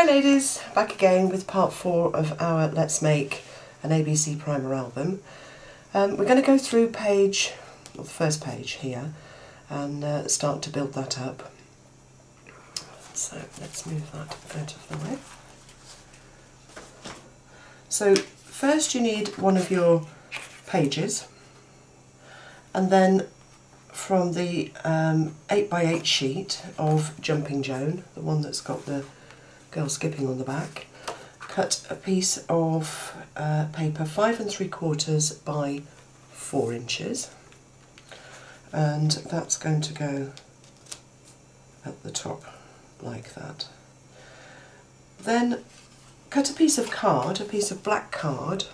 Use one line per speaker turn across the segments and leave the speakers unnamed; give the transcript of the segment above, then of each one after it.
Hi ladies, back again with part four of our Let's Make an ABC Primer album. Um, we're going to go through page, well, the first page here, and uh, start to build that up. So let's move that out of the way. So first you need one of your pages, and then from the um, 8x8 sheet of Jumping Joan, the one that's got the girl skipping on the back, cut a piece of uh, paper 5 and 3 quarters by 4 inches. And that's going to go at the top like that. Then cut a piece of card, a piece of black card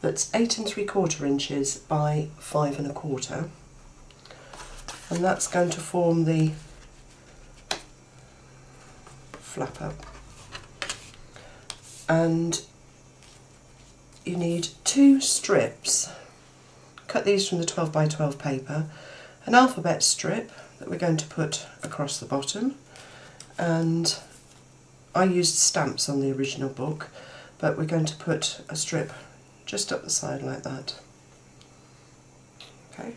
that's 8 and 3 quarter inches by 5 and a quarter. And that's going to form the flapper and you need two strips. Cut these from the 12 by 12 paper. An alphabet strip that we're going to put across the bottom. And I used stamps on the original book but we're going to put a strip just up the side like that. Okay?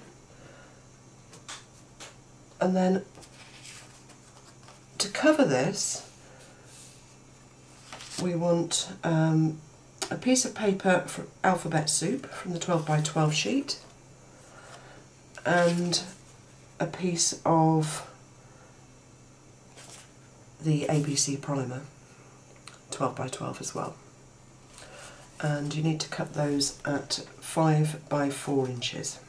And then to cover this we want um, a piece of paper for alphabet soup from the 12 by 12 sheet and a piece of the ABC primer 12 by 12 as well. And you need to cut those at 5 by 4 inches.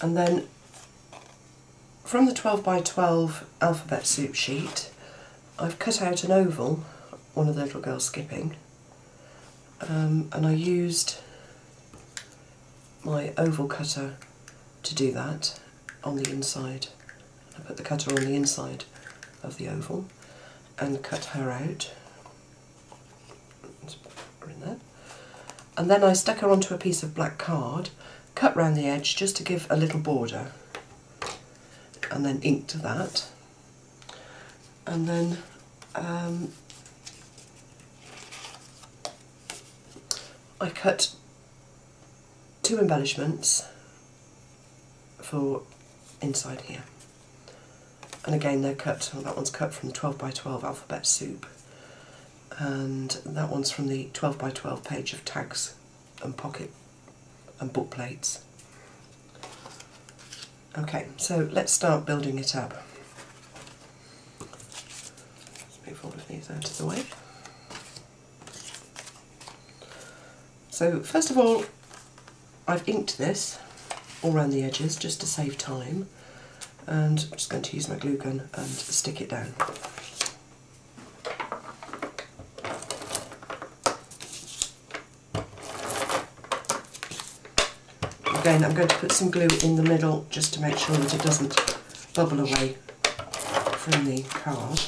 And then from the 12 by 12 alphabet soup sheet I've cut out an oval, one of the little girls skipping, um, and I used my oval cutter to do that on the inside. I put the cutter on the inside of the oval and cut her out. Her in there. And then I stuck her onto a piece of black card, cut round the edge just to give a little border, and then inked that. And then um, I cut two embellishments for inside here. And again they're cut, well, that one's cut from the 12 by 12 alphabet soup and that one's from the 12 by 12 page of tags and pocket and book plates. Okay, so let's start building it up. Move out of the way. So first of all, I've inked this all around the edges just to save time and I'm just going to use my glue gun and stick it down. Again, I'm going to put some glue in the middle just to make sure that it doesn't bubble away from the card.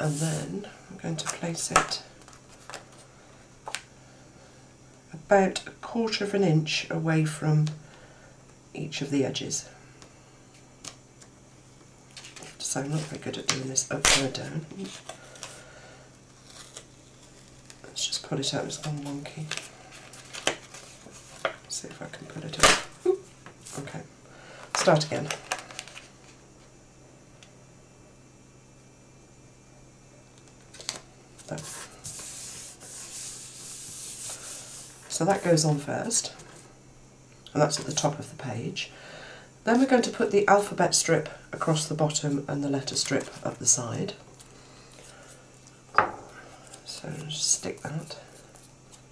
And then I'm going to place it about a quarter of an inch away from each of the edges. So I'm not very good at doing this upside down. Let's just pull it out, it's gone wonky. See if I can put it up. Okay, start again. So that goes on first, and that's at the top of the page. Then we're going to put the alphabet strip across the bottom and the letter strip up the side. So stick that.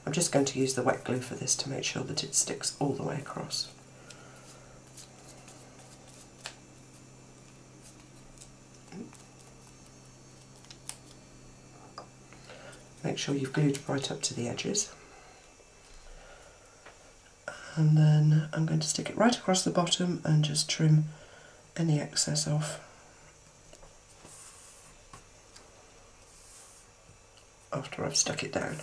I'm just going to use the wet glue for this to make sure that it sticks all the way across. Make sure you've glued right up to the edges. And then I'm going to stick it right across the bottom and just trim any excess off. after I've stuck it down.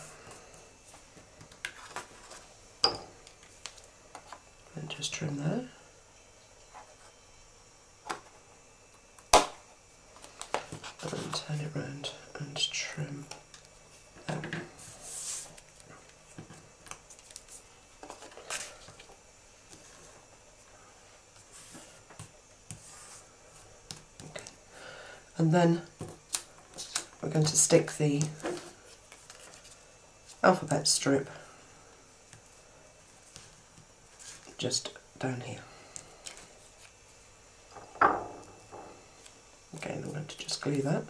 And just trim there. And turn it round and trim And then we're going to stick the alphabet strip just down here. Again, I'm going to just glue that.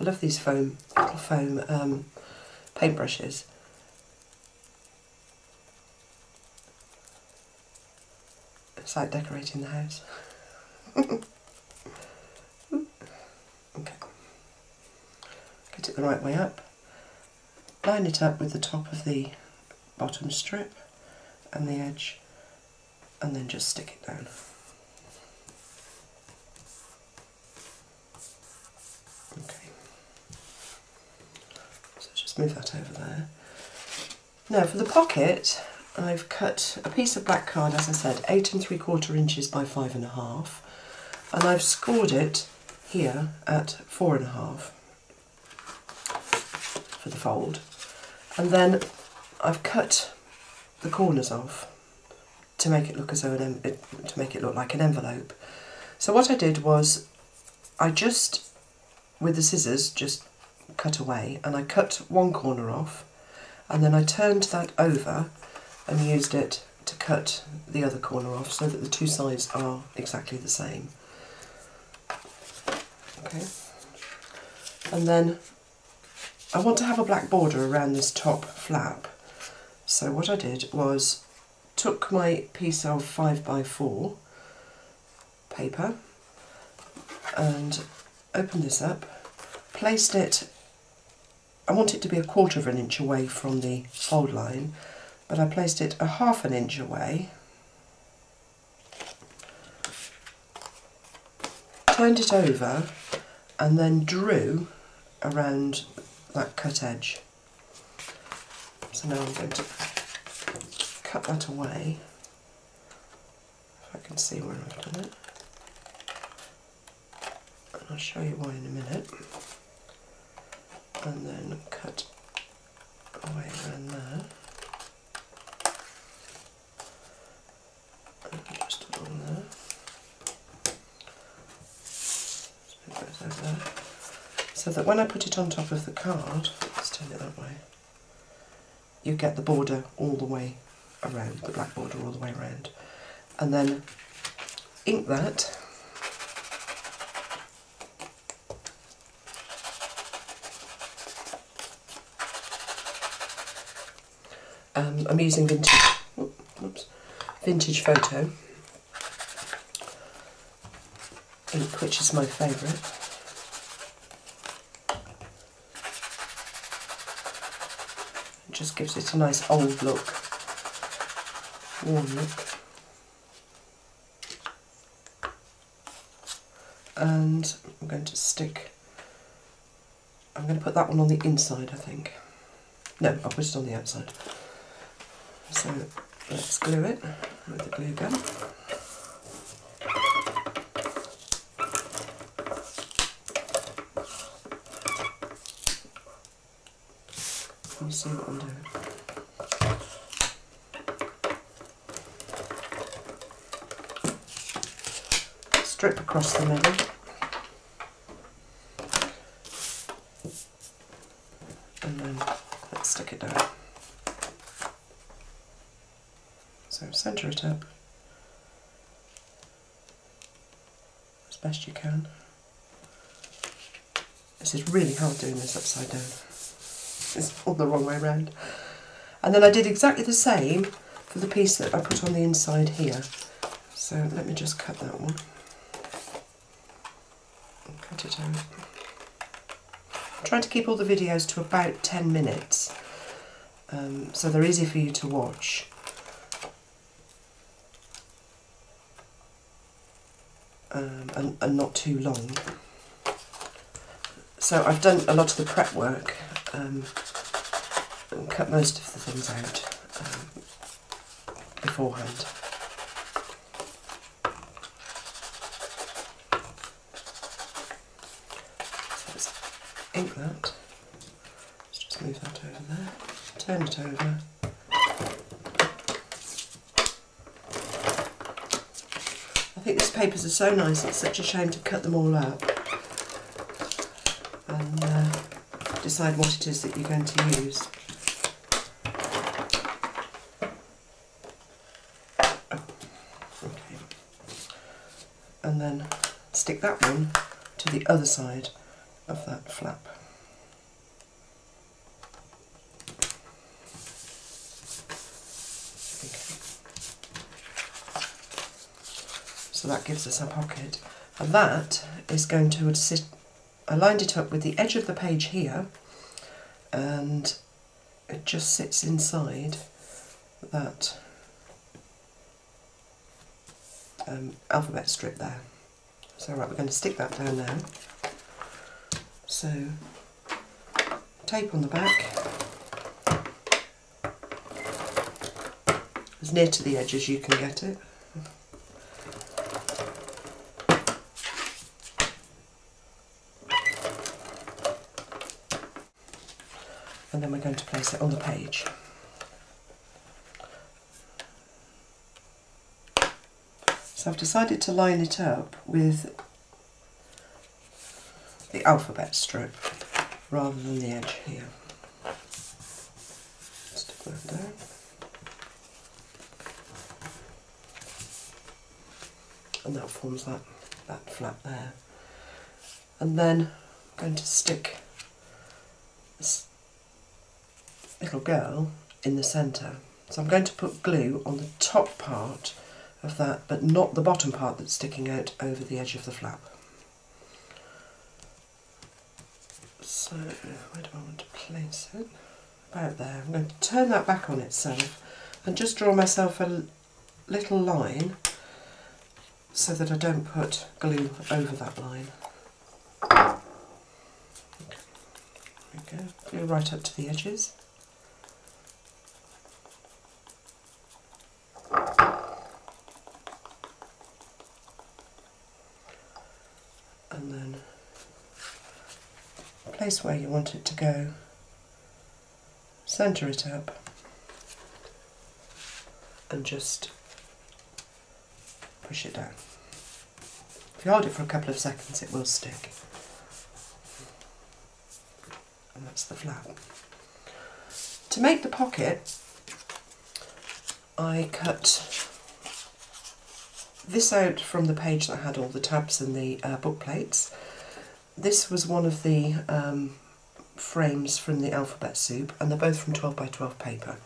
I love these foam little foam um, paintbrushes. It's like decorating the house. okay. Get it the right way up. Line it up with the top of the bottom strip and the edge and then just stick it down. Okay. So just move that over there. Now for the pocket, I've cut a piece of black card, as I said, eight and three quarter inches by five and a half, and I've scored it here at four and a half for the fold. And then I've cut the corners off to make it look as though an to make it look like an envelope. So what I did was I just with the scissors just cut away and I cut one corner off and then I turned that over and used it to cut the other corner off so that the two sides are exactly the same. Okay. And then I want to have a black border around this top flap. So what I did was took my piece of 5x4 paper and opened this up, placed it, I want it to be a quarter of an inch away from the fold line, but I placed it a half an inch away, turned it over and then drew around that cut edge. So now I'm going to cut that away, if I can see where I've done it. And I'll show you why in a minute. And then cut away around there. And just along there. over there. So that when I put it on top of the card, let's turn it that way, you get the border all the way around, the black border all the way around. And then ink that Um, I'm using vintage, oops, vintage photo ink, which is my favourite. Just gives it a nice old look, warm look. And I'm going to stick, I'm going to put that one on the inside I think. No, I'll put it on the outside. So let's glue it with the glue gun. I'm doing. Strip across the middle. And then let's stick it down. So centre it up as best you can. This is really hard doing this upside down. It's all the wrong way around. And then I did exactly the same for the piece that I put on the inside here. So let me just cut that one. cut it out. I'm trying to keep all the videos to about 10 minutes um, so they're easy for you to watch. um, and, and, not too long. So I've done a lot of the prep work um, and cut most of the things out um, beforehand. So let's ink that. Let's just move that over there, turn it over. I think these papers are so nice, it's such a shame to cut them all up. Decide what it is that you're going to use. Okay. And then stick that one to the other side of that flap. So that gives us a pocket. And that is going to sit, I lined it up with the edge of the page here and it just sits inside that um, alphabet strip there. So right, we're going to stick that down now. So tape on the back, as near to the edge as you can get it. And then we're going to place it on the page. So I've decided to line it up with the alphabet strip rather than the edge here. Stick that down. And that forms that, that flap there. And then I'm going to stick this little girl in the centre. So I'm going to put glue on the top part of that, but not the bottom part that's sticking out over the edge of the flap. So, where do I want to place it? About there. I'm going to turn that back on itself and just draw myself a little line so that I don't put glue over that line. There we go. Glue right up to the edges. and then place where you want it to go, centre it up and just push it down. If you hold it for a couple of seconds it will stick. And that's the flap. To make the pocket I cut this out from the page that had all the tabs and the uh, book plates. This was one of the um, frames from the alphabet soup and they're both from 12 by 12 paper.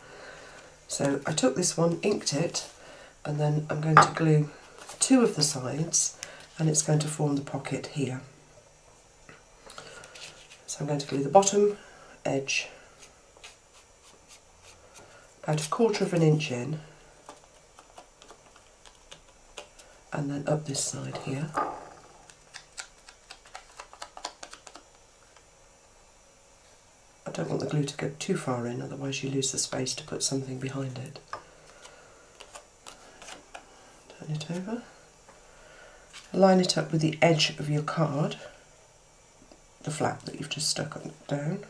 So I took this one, inked it, and then I'm going to glue two of the sides and it's going to form the pocket here. So I'm going to glue the bottom edge about a quarter of an inch in and then up this side here. Don't want the glue to go too far in, otherwise you lose the space to put something behind it. Turn it over. Line it up with the edge of your card, the flap that you've just stuck down.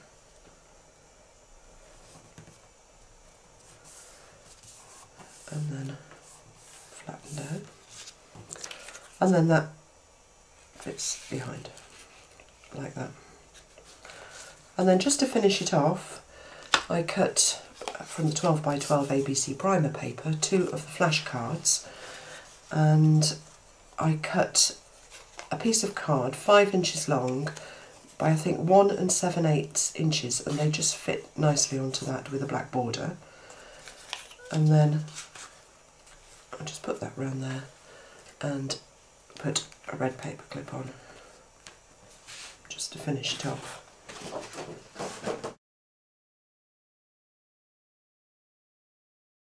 And then flatten down and then that fits behind like that and then just to finish it off I cut from the 12 by 12 ABC primer paper two of the flashcards and I cut a piece of card five inches long by I think one and seven eighths inches and they just fit nicely onto that with a black border and then I'll just put that round there and put a red paper clip on just to finish it off.